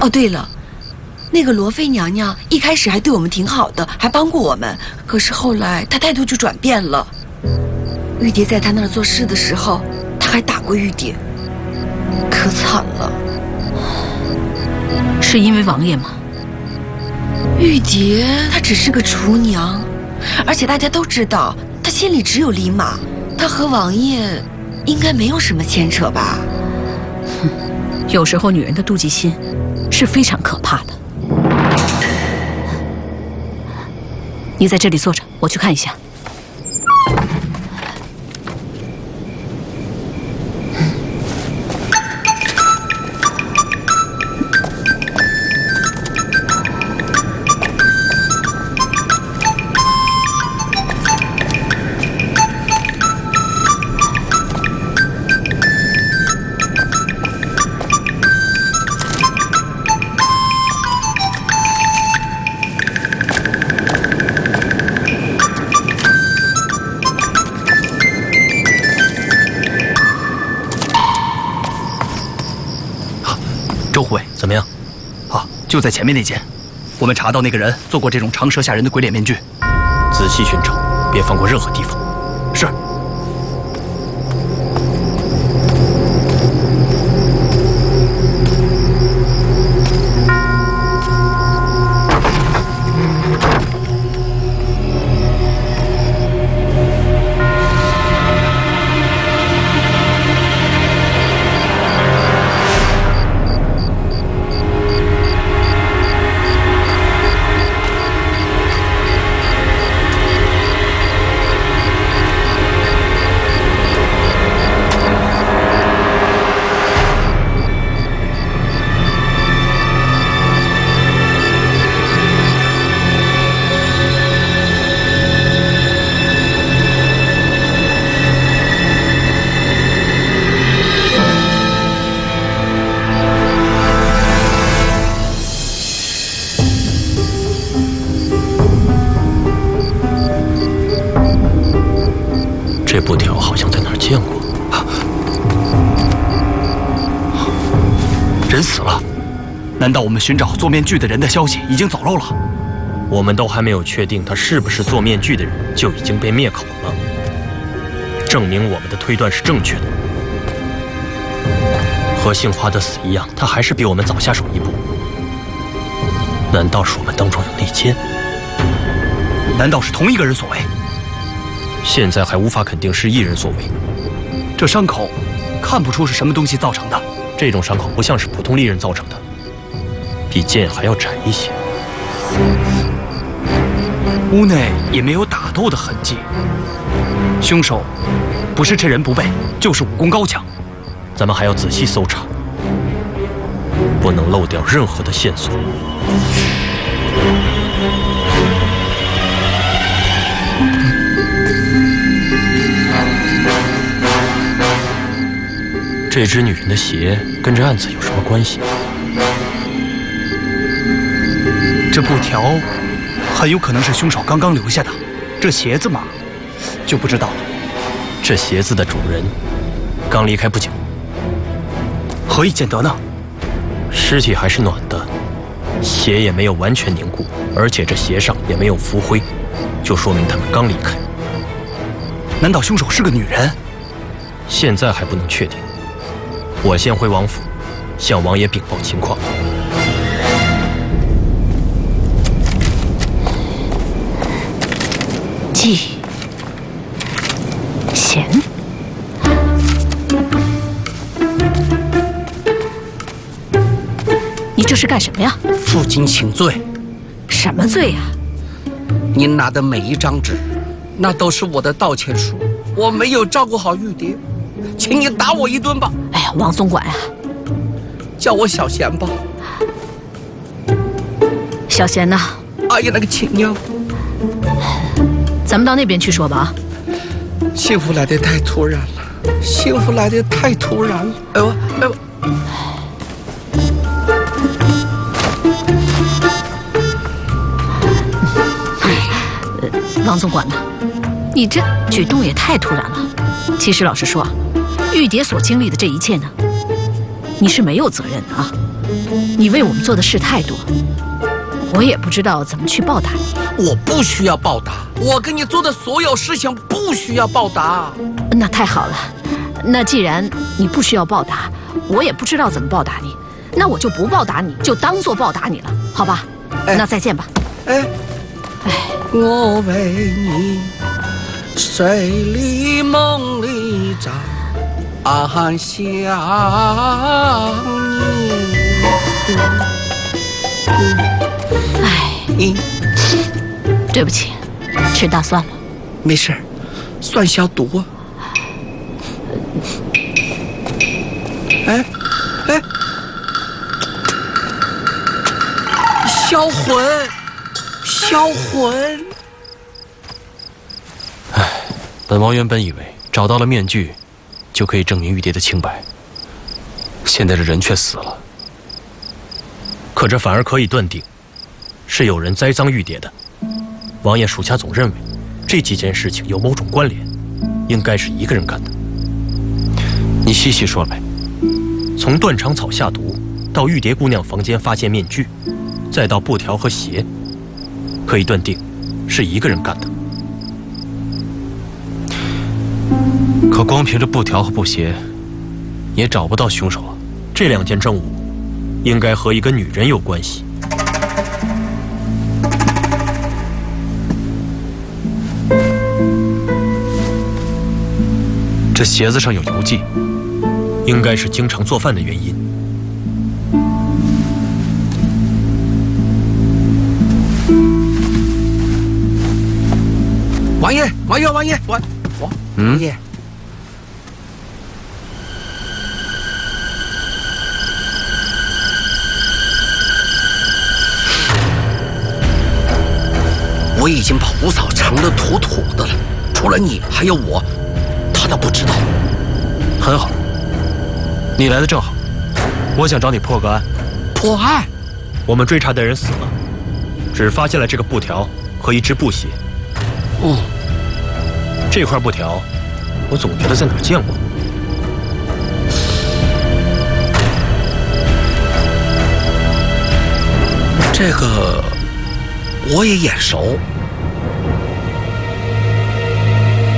哦，对了，那个罗妃娘娘一开始还对我们挺好的，还帮过我们。可是后来她态度就转变了。玉蝶在她那儿做事的时候，她还打过玉蝶，可惨了。是因为王爷吗？玉蝶她只是个厨娘，而且大家都知道，她心里只有李马，她和王爷应该没有什么牵扯吧？哼，有时候女人的妒忌心。是非常可怕的。你在这里坐着，我去看一下。就在前面那间，我们查到那个人做过这种长舌吓人的鬼脸面具。仔细寻找，别放过任何地方。是。我们寻找做面具的人的消息已经走漏了？我们都还没有确定他是不是做面具的人，就已经被灭口了，证明我们的推断是正确的。和杏花的死一样，他还是比我们早下手一步。难道是我们当中有内奸？难道是同一个人所为？现在还无法肯定是一人所为。这伤口看不出是什么东西造成的，这种伤口不像是普通利刃造成的。比剑还要窄一些，屋内也没有打斗的痕迹。凶手不是趁人不备，就是武功高强。咱们还要仔细搜查，不能漏掉任何的线索。这只女人的鞋跟这案子有什么关系？这布条很有可能是凶手刚刚留下的，这鞋子嘛，就不知道了。这鞋子的主人刚离开不久，何以见得呢？尸体还是暖的，鞋也没有完全凝固，而且这鞋上也没有浮灰，就说明他们刚离开。难道凶手是个女人？现在还不能确定。我先回王府，向王爷禀报情况。这是干什么呀？负荆请罪。什么罪呀？您拿的每一张纸，那都是我的道歉书。我没有照顾好玉蝶，请你打我一顿吧。哎呀，王总管啊，叫我小贤吧。小贤呐。哎呀，那个亲娘。咱们到那边去说吧啊。幸福来的太突然了，幸福来的太突然了。哎呦，哎呦！王总管呢？你这举动也太突然了。其实老实说，玉蝶所经历的这一切呢，你是没有责任的啊。你为我们做的事太多，我也不知道怎么去报答你。我不需要报答，我给你做的所有事情不需要报答。那太好了，那既然你不需要报答，我也不知道怎么报答你，那我就不报答你，就当做报答你了，好吧？哎那再见吧。哎，哎，我为你睡里梦里长安想哎，对不起，吃大蒜了。没事蒜，消毒啊。哎，哎，销魂，销魂。唉本王原本以为找到了面具，就可以证明玉蝶的清白。现在这人却死了，可这反而可以断定，是有人栽赃玉蝶的。王爷属下总认为，这几件事情有某种关联，应该是一个人干的。你细细说来，从断肠草下毒，到玉蝶姑娘房间发现面具，再到布条和鞋，可以断定，是一个人干的。可光凭着布条和布鞋，也找不到凶手啊！这两件证物，应该和一个女人有关系。这鞋子上有油迹，应该是经常做饭的原因。王爷，王爷，王爷，王王王爷，我已经把五嫂藏得妥妥的了，除了你还有我，他都不知道。很好，你来的正好，我想找你破个案。破案？我们追查的人死了，只发现了这个布条和一只布鞋。嗯，这块布条，我总觉得在哪见过。这个我也眼熟。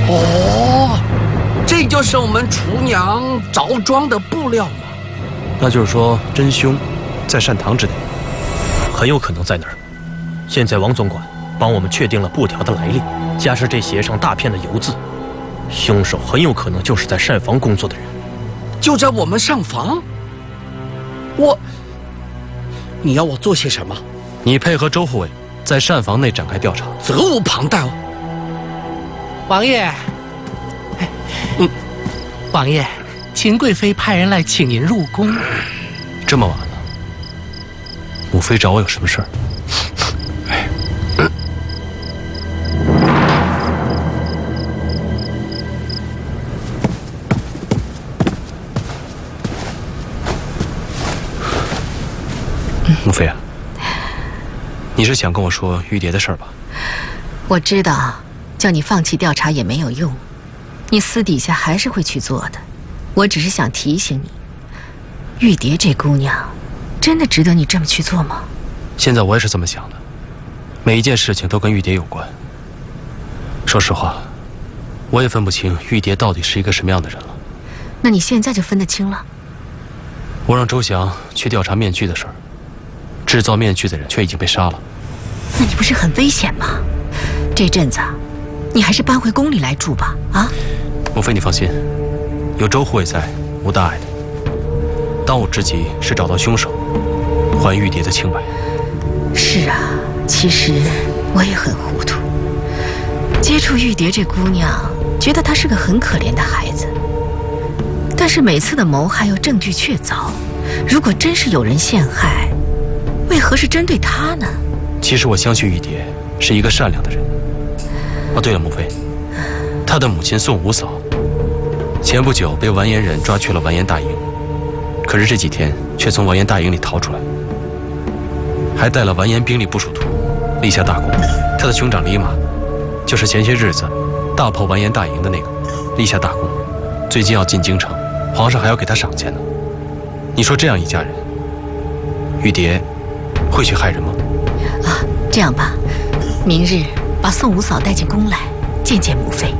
哦，这就是我们厨娘着装的布料吗？那就是说，真凶在善堂之内。很有可能在那儿。现在王总管帮我们确定了布条的来历，加上这鞋上大片的油渍，凶手很有可能就是在膳房工作的人。就在我们上房。我，你要我做些什么？你配合周护卫在膳房内展开调查。责无旁贷哦。王爷，哎嗯，王爷，秦贵妃派人来请您入宫。这么晚了，母妃找我有什么事儿？母妃啊，你是想跟我说玉蝶的事儿吧？我知道，叫你放弃调查也没有用，你私底下还是会去做的。我只是想提醒你，玉蝶这姑娘，真的值得你这么去做吗？现在我也是这么想的，每一件事情都跟玉蝶有关。说实话，我也分不清玉蝶到底是一个什么样的人了。那你现在就分得清了？我让周翔去调查面具的事儿，制造面具的人却已经被杀了。那你不是很危险吗？这阵子，你还是搬回宫里来住吧。啊，母妃，你放心，有周护卫在，无大碍的。当务之急是找到凶手，还玉蝶的清白。是啊，其实我也很糊涂。接触玉蝶这姑娘，觉得她是个很可怜的孩子。但是每次的谋害又证据确凿，如果真是有人陷害，为何是针对他呢？其实我相信玉蝶是一个善良的人。哦，对了，母妃，她的母亲宋五嫂，前不久被完颜忍抓去了完颜大营，可是这几天却从完颜大营里逃出来，还带了完颜兵力部署图，立下大功。他的兄长李马，就是前些日子大破完颜大营的那个，立下大功，最近要进京城，皇上还要给他赏钱呢。你说这样一家人，玉蝶会去害人吗？啊，这样吧，明日把宋五嫂带进宫来见见母妃。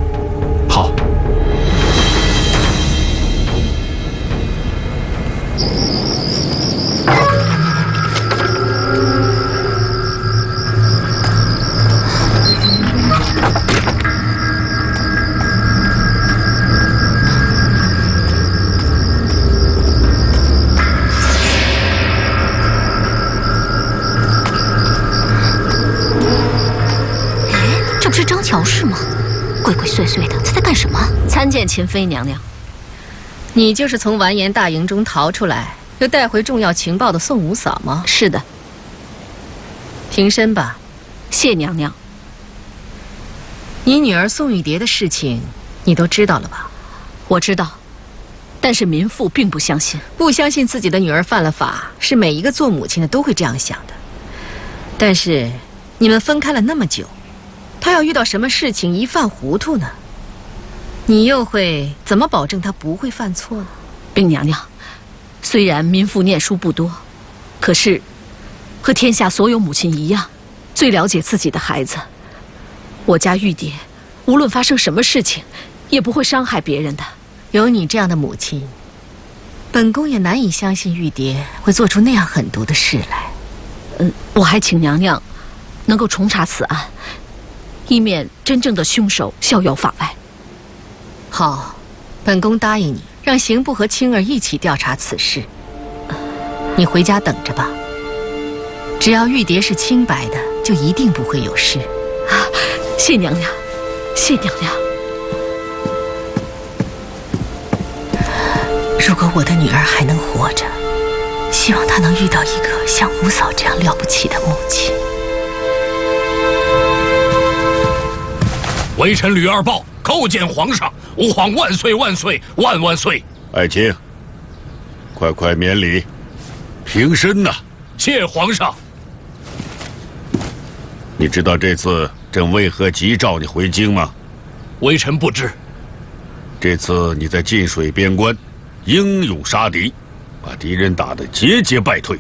鬼鬼祟祟的，他在干什么？参见秦妃娘娘。你就是从完颜大营中逃出来，又带回重要情报的宋五嫂吗？是的。平身吧，谢娘娘。你女儿宋玉蝶的事情，你都知道了吧？我知道，但是民妇并不相信。不相信自己的女儿犯了法，是每一个做母亲的都会这样想的。但是，你们分开了那么久。他要遇到什么事情一犯糊涂呢？你又会怎么保证他不会犯错呢？禀娘娘，虽然民妇念书不多，可是和天下所有母亲一样，最了解自己的孩子。我家玉蝶，无论发生什么事情，也不会伤害别人的。有你这样的母亲，本宫也难以相信玉蝶会做出那样狠毒的事来。嗯，我还请娘娘能够重查此案。以免真正的凶手逍遥法外。好，本宫答应你，让刑部和青儿一起调查此事。你回家等着吧。只要玉蝶是清白的，就一定不会有事。啊，谢娘娘，谢娘娘。如果我的女儿还能活着，希望她能遇到一个像五嫂这样了不起的母亲。微臣吕二豹叩见皇上，吾皇万岁万岁万万岁！爱卿，快快免礼，平身呐！谢皇上。你知道这次朕为何急召你回京吗？微臣不知。这次你在晋水边关英勇杀敌，把敌人打得节节败退，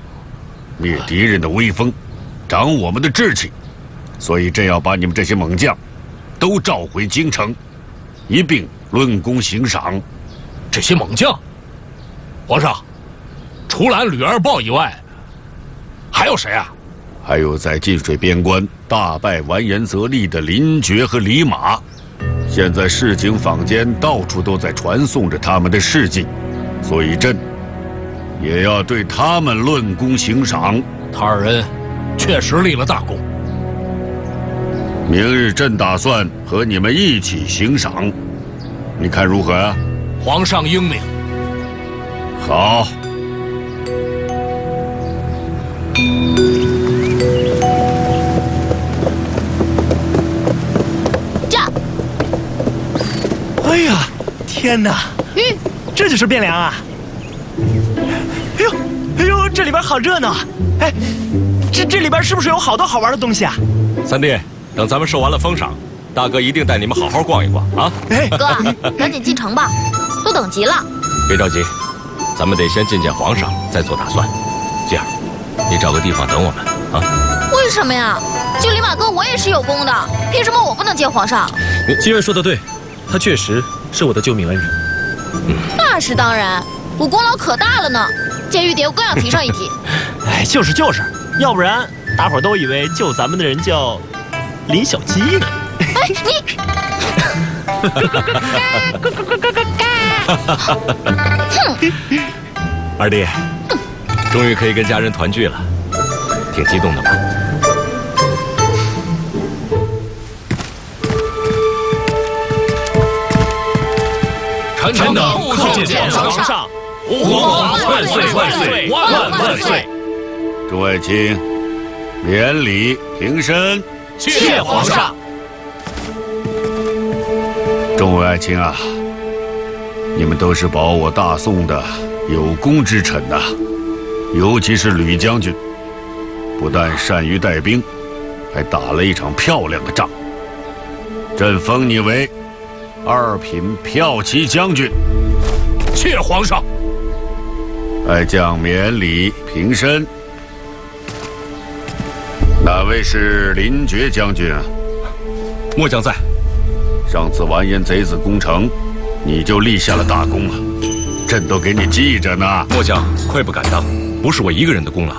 灭敌人的威风，长我们的志气，所以朕要把你们这些猛将。都召回京城，一并论功行赏。这些猛将，皇上，除了吕二豹以外，还有谁啊？还有在晋水边关大败完颜泽立的林觉和李马。现在市井坊间到处都在传颂着他们的事迹，所以朕也要对他们论功行赏。他二人确实立了大功。明日朕打算和你们一起行赏，你看如何啊？皇上英明。好。驾！哎呀，天哪！嗯，这就是汴梁啊！哎呦，哎呦，这里边好热闹！哎，这这里边是不是有好多好玩的东西啊？三弟。等咱们受完了封赏，大哥一定带你们好好逛一逛啊！哥，赶紧进城吧，都等急了。别着急，咱们得先见见皇上，再做打算。静儿，你找个地方等我们啊！为什么呀？就李马哥，我也是有功的，凭什么我不能见皇上？金儿说的对，他确实是我的救命恩人。那是当然，我功劳可大了呢。见玉蝶，我更要提上一提。哎，就是就是，要不然大伙都以为救咱们的人叫……林小鸡呢？哎，你！二弟，终于可以跟家人团聚了，挺激动的吧？臣等叩见皇上，吾皇万岁万岁万万岁！众爱卿，免礼，平身。谢皇上。众位爱卿啊，你们都是保我大宋的有功之臣呐，尤其是吕将军，不但善于带兵，还打了一场漂亮的仗。朕封你为二品骠骑将军。谢皇上。爱将免礼，平身。哪位是林觉将军啊？末将在。上次完颜贼子攻城，你就立下了大功啊，朕都给你记着呢。末将愧不敢当，不是我一个人的功劳。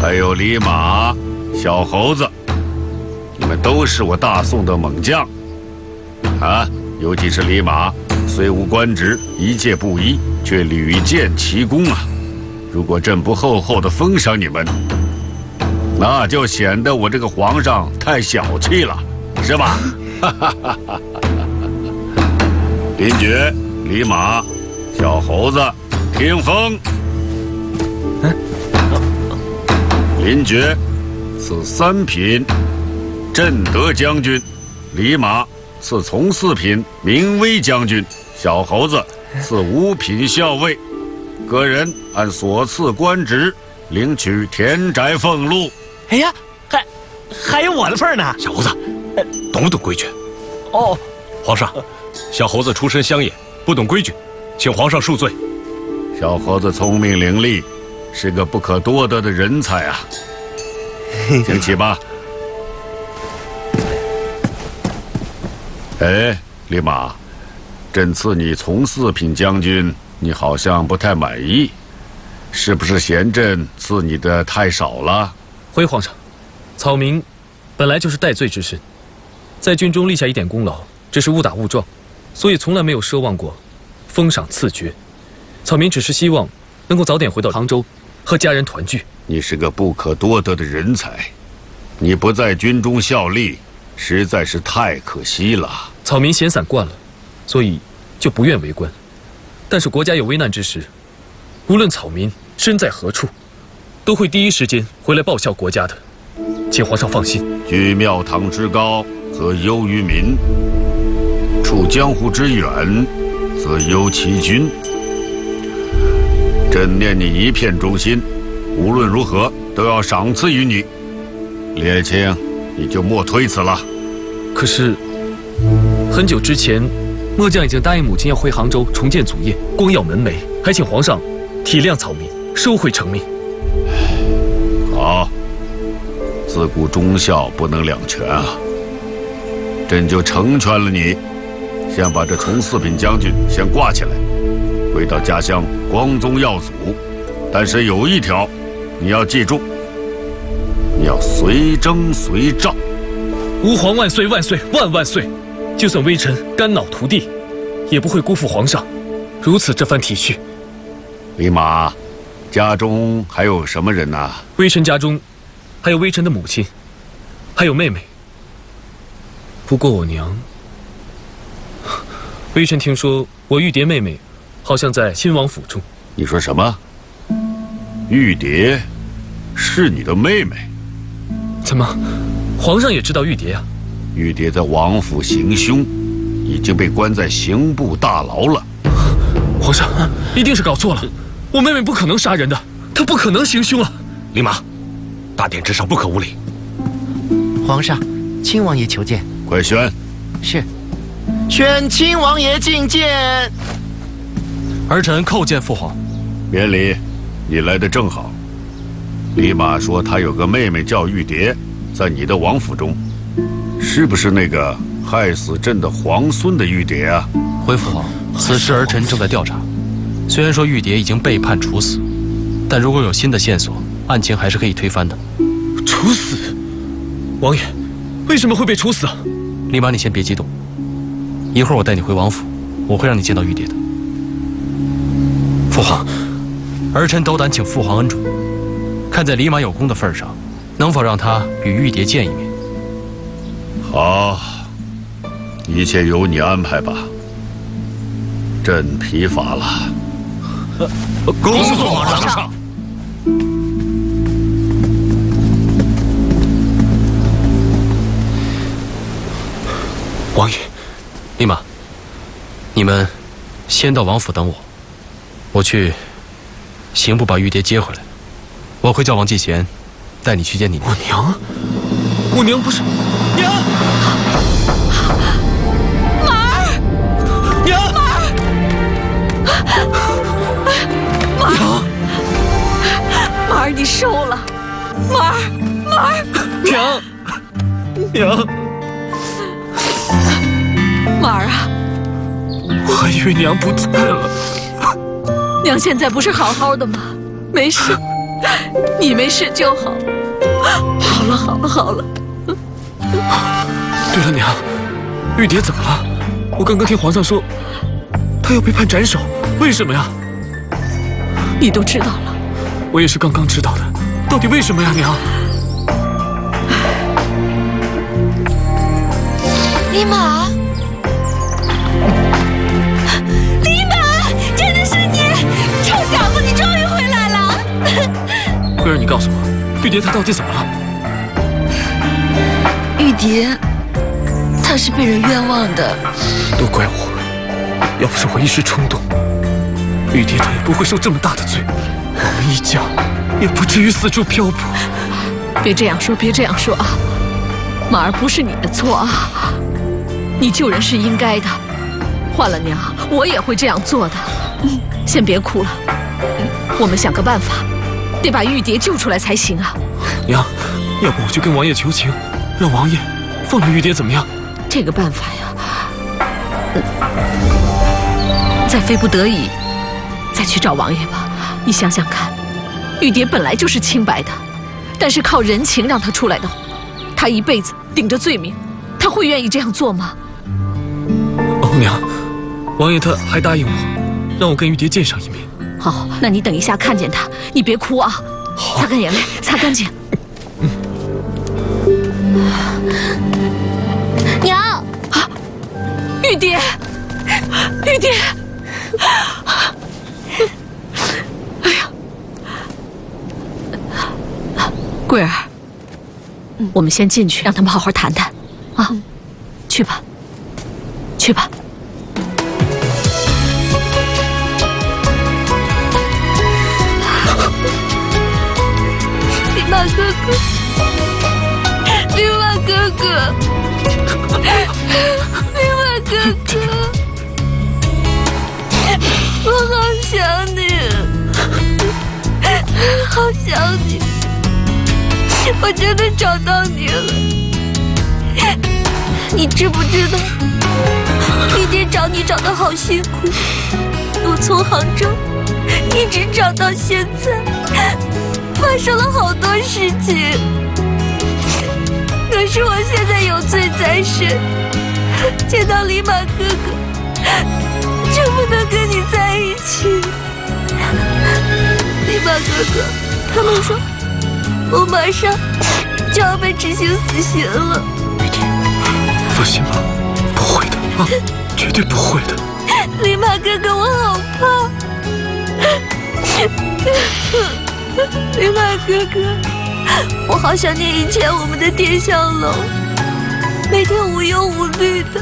还有李马、小猴子，你们都是我大宋的猛将啊！尤其是李马，虽无官职，一介布衣，却屡建奇功啊！如果朕不厚厚的封赏你们，那就显得我这个皇上太小气了，是吧？林觉、李马、小猴子，听风。林觉，赐三品镇德将军；李马，赐从四品明威将军；小猴子，赐五品校尉。个人按所赐官职领取田宅俸禄。哎呀，还还有我的份呢！小猴子，懂不懂规矩？哦，皇上，小猴子出身乡野，不懂规矩，请皇上恕罪。小猴子聪明伶俐。是个不可多得的人才啊！请起吧。哎，李马，朕赐你从四品将军，你好像不太满意，是不是嫌朕赐你的太少了？回皇上，草民本来就是戴罪之身，在军中立下一点功劳，只是误打误撞，所以从来没有奢望过封赏赐爵。草民只是希望能够早点回到杭州。和家人团聚。你是个不可多得的人才，你不在军中效力，实在是太可惜了。草民闲散惯了，所以就不愿为官。但是国家有危难之时，无论草民身在何处，都会第一时间回来报效国家的。请皇上放心。居庙堂之高，则忧于民；处江湖之远，则忧其君。朕念你一片忠心，无论如何都要赏赐于你。列卿，你就莫推辞了。可是，很久之前，末将已经答应母亲要回杭州重建祖业，光耀门楣，还请皇上体谅草民，收回成命。好，自古忠孝不能两全啊。朕就成全了你，先把这从四品将军先挂起来。回到家乡，光宗耀祖。但是有一条，你要记住，你要随征随召。吾皇万岁万岁万万岁！就算微臣肝脑涂地，也不会辜负皇上如此这番体恤。李马，家中还有什么人呢？微臣家中还有微臣的母亲，还有妹妹。不过我娘，微臣听说我玉蝶妹妹。好像在亲王府中。你说什么？玉蝶是你的妹妹？怎么，皇上也知道玉蝶啊？玉蝶在王府行凶，已经被关在刑部大牢了。皇上一定是搞错了，我妹妹不可能杀人的，她不可能行凶啊！李马，大典之上不可无礼。皇上，亲王爷求见。快宣。是。宣亲王爷觐见。儿臣叩见父皇。免礼，你来的正好。李马说他有个妹妹叫玉蝶，在你的王府中，是不是那个害死朕的皇孙的玉蝶啊？回父皇，此事儿臣正在调查。虽然说玉蝶已经被判处死，但如果有新的线索，案情还是可以推翻的。处死？王爷，为什么会被处死？李马，你先别激动，一会儿我带你回王府，我会让你见到玉蝶的。父皇，儿臣斗胆请父皇恩准，看在李马有功的份上，能否让他与玉蝶见一面？好，一切由你安排吧。朕疲乏了。恭送皇上。王爷，立马，你们先到王府等我。我去刑部把玉蝶接回来，我会叫王继贤带你去见你我娘。我娘不是娘，儿，你瘦了，马儿，马儿，娘，娘，马儿啊，我还以为娘不在了。娘现在不是好好的吗？没事，你没事就好。好了好了好了。对了，娘，玉蝶怎么了？我刚刚听皇上说，她要被判斩首，为什么呀？你都知道了？我也是刚刚知道的，到底为什么呀，娘？李马，李马，真的是你！臭小子，你终于回来了！桂儿，你告诉我，玉蝶她到底怎么了？玉蝶，她是被人冤枉的。都怪我，要不是我一时冲动，玉蝶她也不会受这么大的罪，一家也不至于四处漂泊。别这样说，别这样说啊！马儿不是你的错啊，你救人是应该的。换了娘，我也会这样做的。嗯，先别哭了，我们想个办法，得把玉蝶救出来才行啊。娘，要不我去跟王爷求情，让王爷放了玉蝶，怎么样？这个办法呀，嗯，再非不得已，再去找王爷吧。你想想看，玉蝶本来就是清白的，但是靠人情让她出来的，她一辈子顶着罪名，她会愿意这样做吗？哦，娘，王爷他还答应我，让我跟玉蝶见上一面。好，那你等一下看见他，你别哭啊，擦干眼泪，擦干净。娘，啊，玉蝶，玉蝶，哎呀，桂儿，我们先进去，让他们好好谈谈，啊，去吧，去吧。李马哥哥，李马哥哥，李马哥哥，我好想你，好想你，我真的找到你了。你知不知道，玉蝶找你找的好辛苦，我从杭州一直找到现在。发生了好多事情，可是我现在有罪在身，见到李马哥哥就不能跟你在一起。李马哥哥，他们说我马上就要被执行死刑了。玉婷，放心吧，不会的啊，绝对不会的。林马哥哥，我好怕。林马哥哥，我好想念以前我们的天香楼，每天无忧无虑的。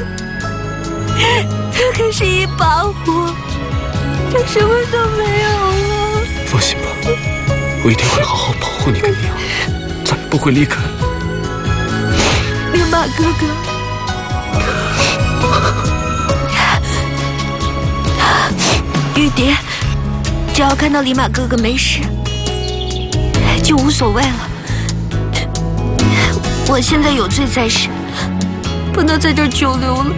他可是一把火，他什么都没有我一定会好好保护你跟娘，再也不会离开。李马哥哥，玉蝶，只要看到李马哥哥没事。就无所谓了。我现在有罪在身，不能在这久留了。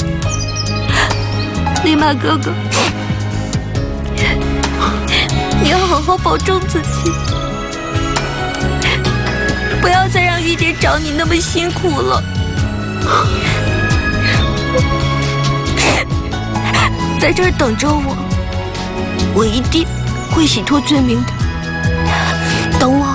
李马哥哥，你要好好保重自己，不要再让玉蝶找你那么辛苦了。在这儿等着我，我一定会洗脱罪名的。等我。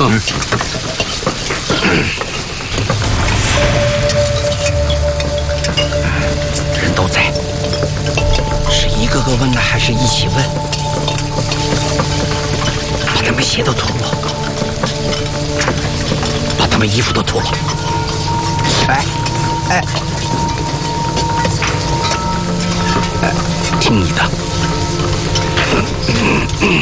嗯嗯。人都在，是一个个问呢，还是一起问？把他们鞋都脱了，把他们衣服都脱了。哎。哎，哎，听你的。哎，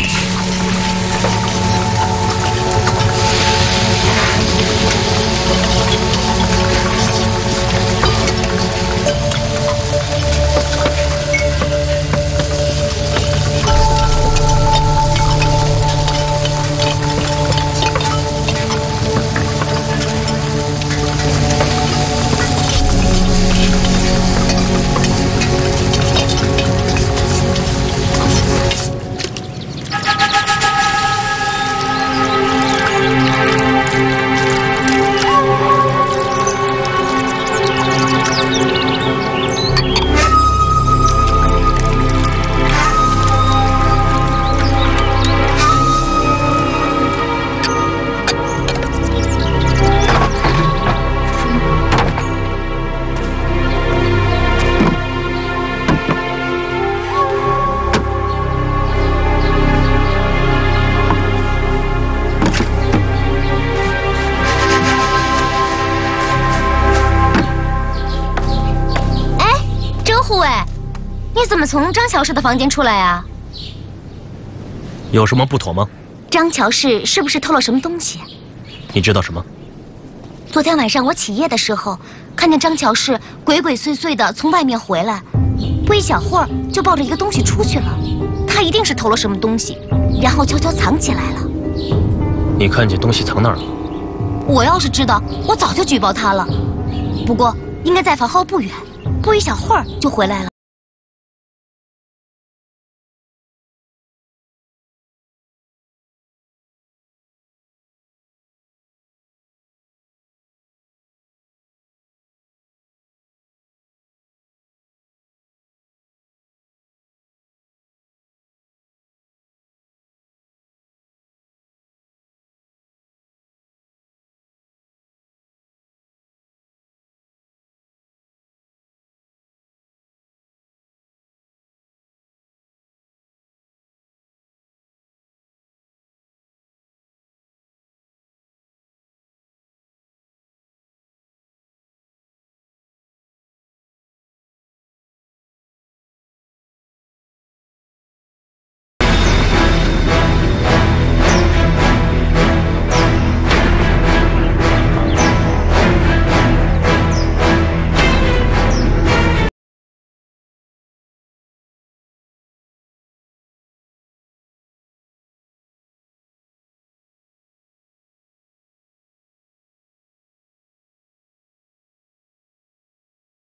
么从张乔氏的房间出来啊？有什么不妥吗？张乔氏是不是偷了什么东西？你知道什么？昨天晚上我起夜的时候，看见张乔氏鬼鬼祟祟的从外面回来，不一小会儿就抱着一个东西出去了。他一定是偷了什么东西，然后悄悄藏起来了。你看见东西藏哪儿了？我要是知道，我早就举报他了。不过应该在房后不远，不一小会儿就回来了。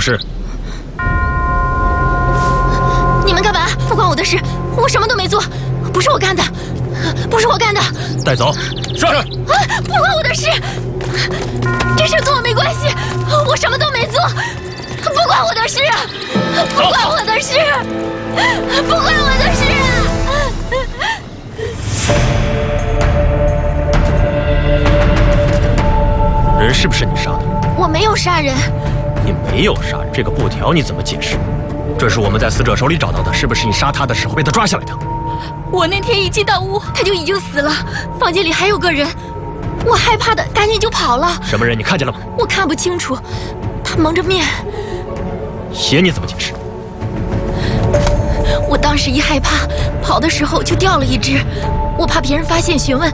是。你们干嘛？不关我的事，我什么都没做，不是我干的，不是我干的。带走。是。啊，不关我的事，这事跟我没关系，我什么都没做，不关我的事，不关我的事，不关我的事。人是不是你杀的？我没有杀人。你没有杀人，这个布条你怎么解释？这是我们在死者手里找到的，是不是你杀他的时候被他抓下来的？我那天一进到屋，他就已经死了，房间里还有个人，我害怕的赶紧就跑了。什么人？你看见了吗？我看不清楚，他蒙着面。鞋你怎么解释？我当时一害怕，跑的时候就掉了一只，我怕别人发现询问。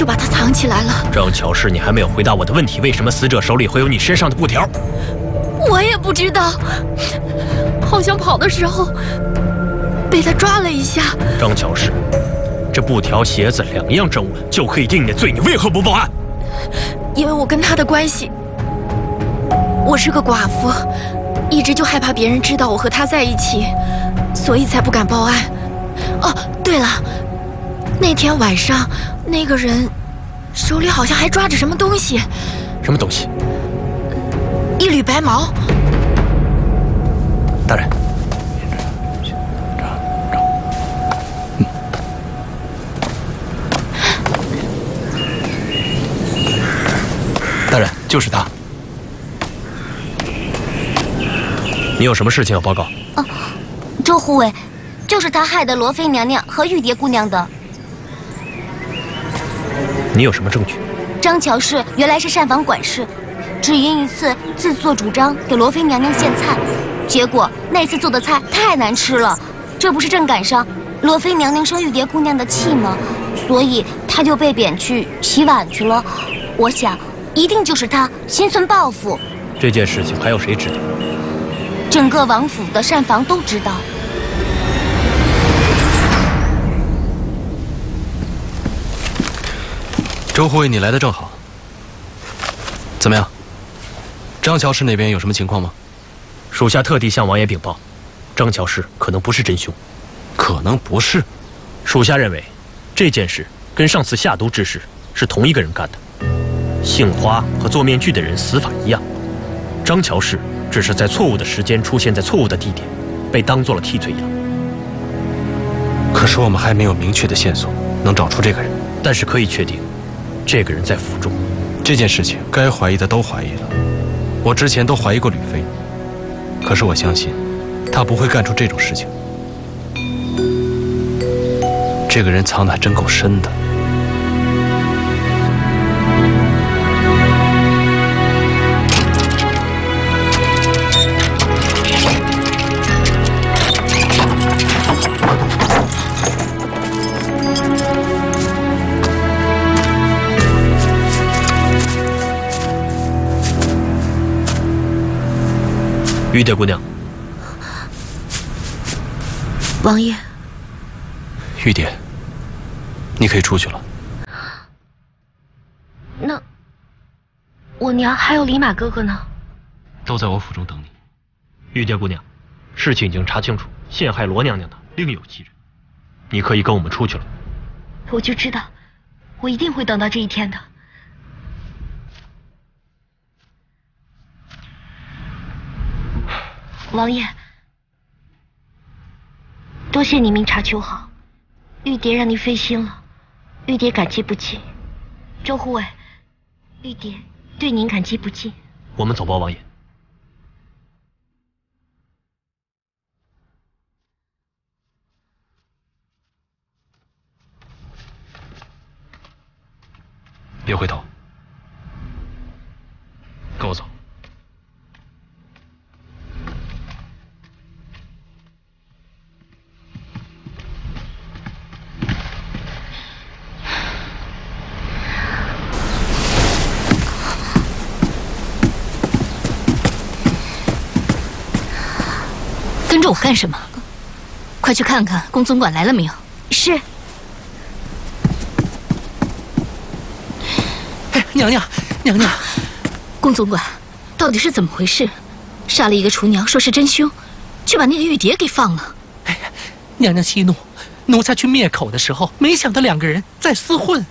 就把它藏起来了。张乔氏，你还没有回答我的问题，为什么死者手里会有你身上的布条？我也不知道，好像跑的时候被他抓了一下。张乔氏，这布条、鞋子两样证物就可以定你的罪，你为何不报案？因为我跟他的关系，我是个寡妇，一直就害怕别人知道我和他在一起，所以才不敢报案。哦，对了。那天晚上，那个人手里好像还抓着什么东西。什么东西？一缕白毛。大人，大人，就是他。你有什么事情要报告？哦，周护卫，就是他害得罗妃娘娘和玉蝶姑娘的。你有什么证据？张乔氏原来是膳房管事，只因一次自作主张给罗妃娘娘献菜，结果那次做的菜太难吃了，这不是正赶上罗妃娘娘生玉蝶姑娘的气吗？所以她就被贬去洗碗去了。我想，一定就是她心存报复。这件事情还有谁知道？整个王府的膳房都知道。周护卫，你来的正好。怎么样？张乔氏那边有什么情况吗？属下特地向王爷禀报，张乔氏可能不是真凶。可能不是。属下认为，这件事跟上次下毒之事是同一个人干的。杏花和做面具的人死法一样。张乔氏只是在错误的时间出现在错误的地点，被当做了替罪羊。可是我们还没有明确的线索能找出这个人。但是可以确定。这个人在府中，这件事情该怀疑的都怀疑了。我之前都怀疑过吕飞，可是我相信，他不会干出这种事情。这个人藏的还真够深的。玉蝶姑娘，王爷，玉蝶，你可以出去了。那我娘还有李马哥哥呢？都在我府中等你。玉蝶姑娘，事情已经查清楚，陷害罗娘娘的另有其人，你可以跟我们出去了。我就知道，我一定会等到这一天的。王爷，多谢你明察秋毫，玉蝶让您费心了，玉蝶感激不尽。周护卫，玉蝶对您感激不尽。我们走吧，王爷。别回头，跟我走。跟着我干什么？快去看看宫总管来了没有。是。哎娘娘，娘娘，宫总管，到底是怎么回事？杀了一个厨娘，说是真凶，却把那个玉蝶给放了。哎呀，娘娘息怒，奴才去灭口的时候，没想到两个人在厮混。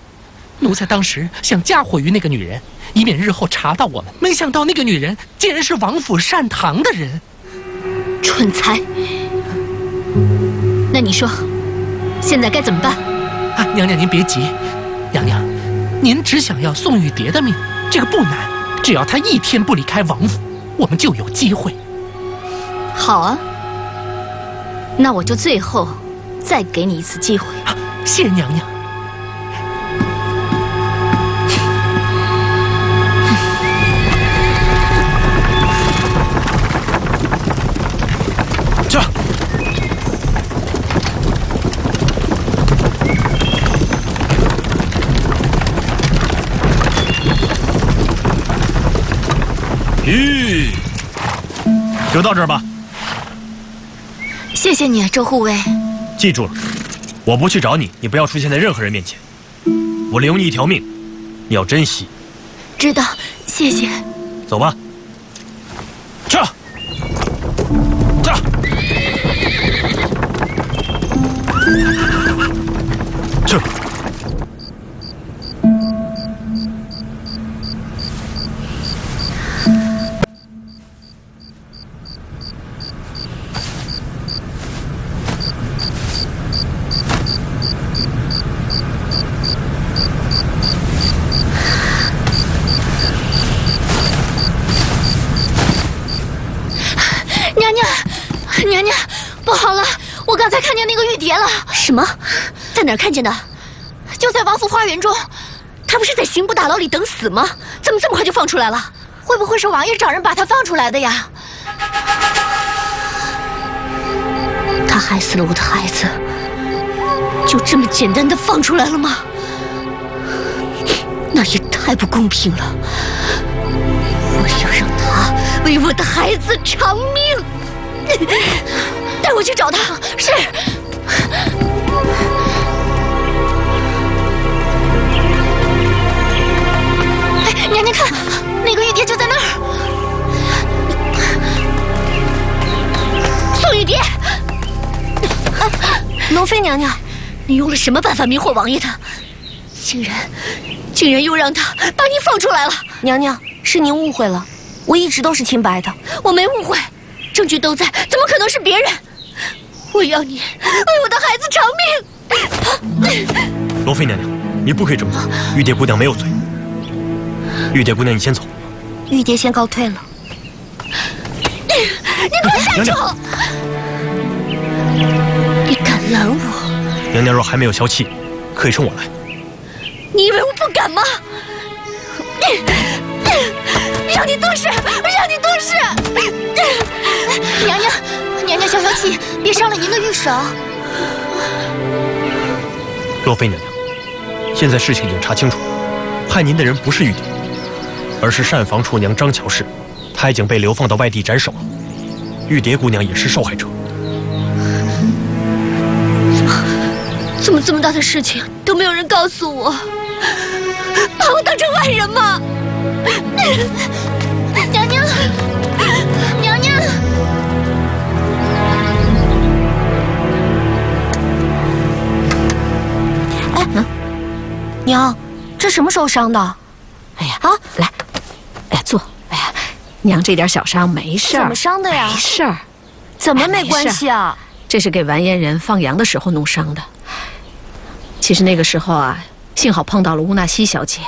奴才当时想嫁祸于那个女人，以免日后查到我们。没想到那个女人竟然是王府善堂的人。蠢材！那你说，现在该怎么办？啊，娘娘您别急，娘娘，您只想要宋玉蝶的命，这个不难，只要她一天不离开王府，我们就有机会。好啊，那我就最后再给你一次机会。啊，谢娘娘。吁，就到这儿吧。谢谢你，周护卫。记住了，我不去找你，你不要出现在任何人面前。我留你一条命，你要珍惜。知道，谢谢。走吧。哪儿看见的？就在王府花园中。他不是在刑部大牢里等死吗？怎么这么快就放出来了？会不会是王爷找人把他放出来的呀？他害死了我的孩子，就这么简单的放出来了吗？那也太不公平了！我要让他为我的孩子偿命！带我去找他。是。你，看，那个玉蝶就在那儿。宋玉蝶，龙妃娘娘，你用了什么办法迷惑王爷的？竟然，竟然又让他把你放出来了！娘娘，是您误会了，我一直都是清白的，我没误会，证据都在，怎么可能是别人？我要你为我的孩子偿命！龙妃娘娘，你不可以这么做，玉蝶姑娘没有罪。玉蝶姑娘，你先走。玉蝶先告退了。你给我站住！你敢拦我？娘娘若还没有消气，可以冲我来。你以为我不敢吗？让你多事，让你多事！娘娘，娘娘消消气，别伤了您的玉手。若妃娘娘，现在事情已经查清楚了，害您的人不是玉蝶，而是膳房厨娘张乔氏，她已经被流放到外地斩首了。玉蝶姑娘也是受害者。怎么，怎么这么大的事情都没有人告诉我？把我当成外人吗？娘娘，娘娘！哎，娘，这什么时候伤的？哎呀，啊，来，娘这点小伤没事儿怎么伤的呀？没事儿。怎么没关系啊？这是给完颜人放羊的时候弄伤的。其实那个时候啊。幸好碰到了乌纳西小姐，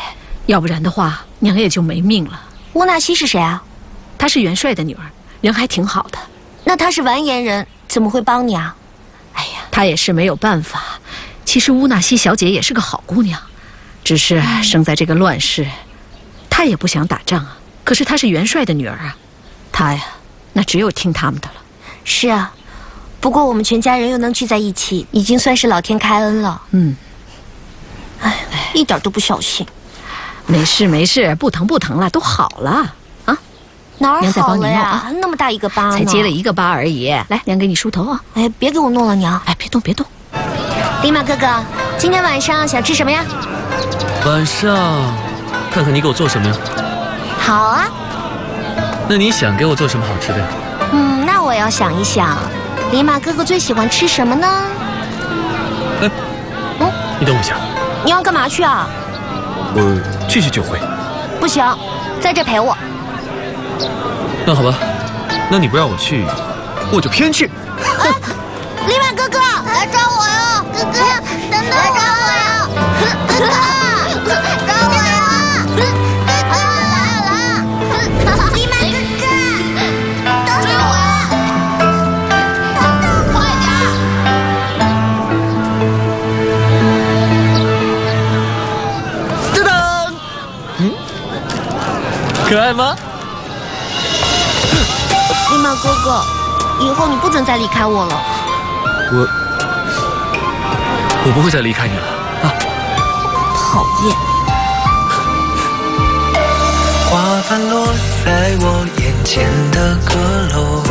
要不然的话，娘也就没命了。乌纳西是谁啊？她是元帅的女儿，人还挺好的。那她是完颜人，怎么会帮你啊？哎呀，她也是没有办法。其实乌纳西小姐也是个好姑娘，只是生在这个乱世，她也不想打仗啊。可是她是元帅的女儿啊，她呀，那只有听他们的了。是啊，不过我们全家人又能聚在一起，已经算是老天开恩了。嗯。哎，一点都不小心。没事没事，不疼不疼了，都好了啊。哪儿好了呀？那么大一个疤才接了一个疤而已。来，娘给你梳头啊。哎，别给我弄了，娘。哎，别动别动。立马哥哥，今天晚上想吃什么呀？晚上，看看你给我做什么呀？好啊。那你想给我做什么好吃的呀？嗯，那我要想一想。李马哥哥最喜欢吃什么呢？哎，嗯，你等我一下。你要干嘛去啊？我去去酒会。不行，在这陪我。那好吧，那你不让我去，我就偏去。李马哥哥，来找我哟！哥哥，等等我！哥哥，找我哟！可爱吗，狸猫哥哥？以后你不准再离开我了。我我不会再离开你了啊！讨厌。花瓣落在我眼前的阁楼，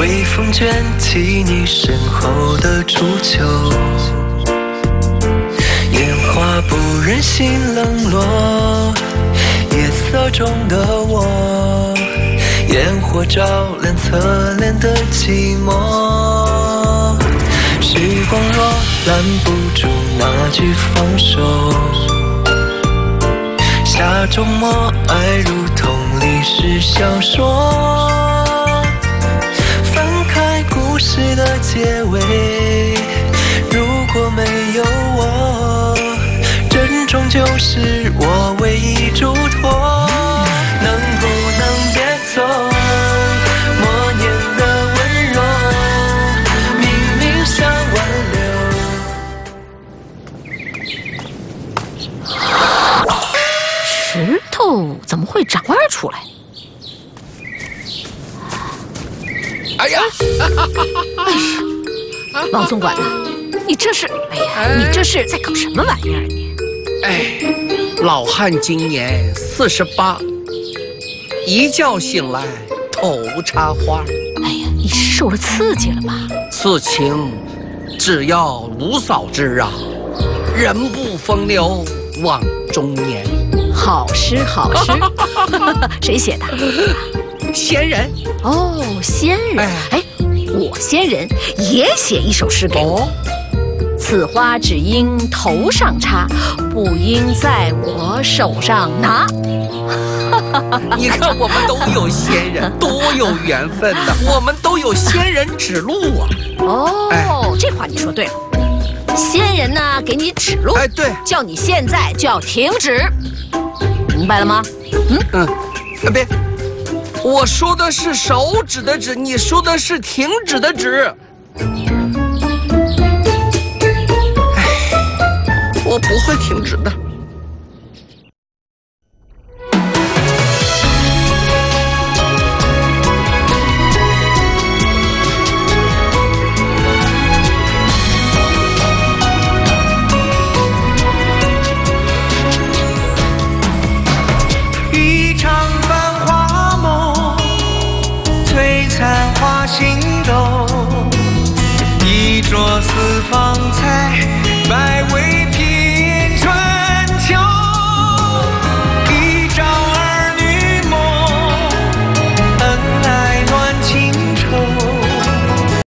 微风卷起你身后的竹球，烟花不忍心冷落。中的我，烟火照亮侧脸的寂寞。时光若拦不住那句放手，下周末爱如同历史小说，翻开故事的结尾，如果没有我。珍重就是我唯一嘱会长官出来？哎呀！哎呀，王总管的，你这是……哎呀，你这是在搞什么玩意儿？你？哎，老汉今年四十八，一觉醒来头插花。哎呀，你是受了刺激了吧？此情只要卢嫂知啊，人不风流枉中年。好诗好诗，谁写的？仙人。哦，仙人。哎，我仙人也写一首诗给你。此花只应头上插，不应在我手上拿。你看，我们都有仙人，多有缘分呐！我们都有仙人指路啊！哦，这话你说对了。仙人呢，给你指路，哎，对，叫你现在就要停止，明白了吗？嗯嗯，别，我说的是手指的指，你说的是停止的止。哎，我不会停止的。